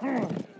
Hmm.